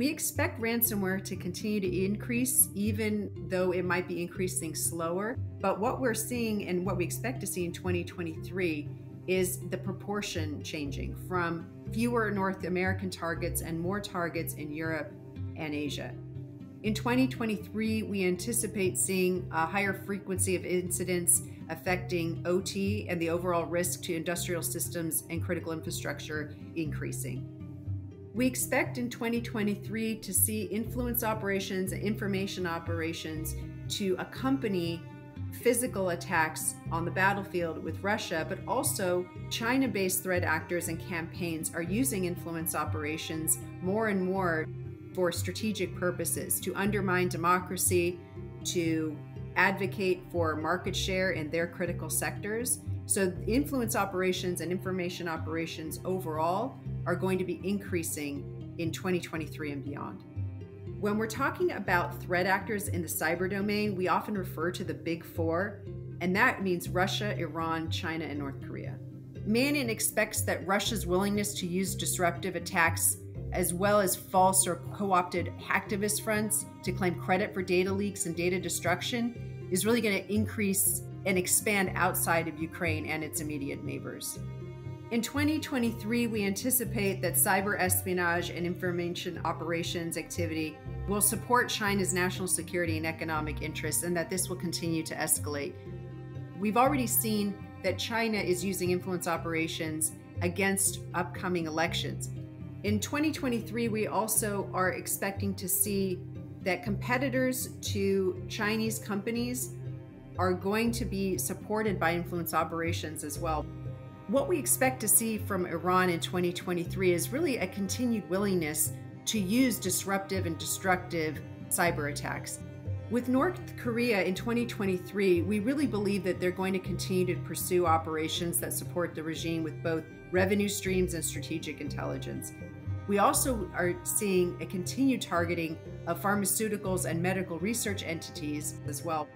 We expect ransomware to continue to increase, even though it might be increasing slower. But what we're seeing and what we expect to see in 2023 is the proportion changing from fewer North American targets and more targets in Europe and Asia. In 2023, we anticipate seeing a higher frequency of incidents affecting OT and the overall risk to industrial systems and critical infrastructure increasing. We expect in 2023 to see influence operations and information operations to accompany physical attacks on the battlefield with Russia, but also China based threat actors and campaigns are using influence operations more and more for strategic purposes to undermine democracy, to advocate for market share in their critical sectors. So, influence operations and information operations overall are going to be increasing in 2023 and beyond. When we're talking about threat actors in the cyber domain, we often refer to the big four, and that means Russia, Iran, China, and North Korea. Mandiant expects that Russia's willingness to use disruptive attacks as well as false or co opted hacktivist fronts to claim credit for data leaks and data destruction is really going to increase and expand outside of Ukraine and its immediate neighbors. In 2023, we anticipate that cyber espionage and information operations activity will support China's national security and economic interests, and that this will continue to escalate. We've already seen that China is using influence operations against upcoming elections. In 2023, we also are expecting to see that competitors to Chinese companies are going to be supported by influence operations as well. What we expect to see from Iran in 2023 is really a continued willingness to use disruptive and destructive cyber attacks. With North Korea in 2023, we really believe that they're going to continue to pursue operations that support the regime with both revenue streams and strategic intelligence. We also are seeing a continued targeting of pharmaceuticals and medical research entities as well.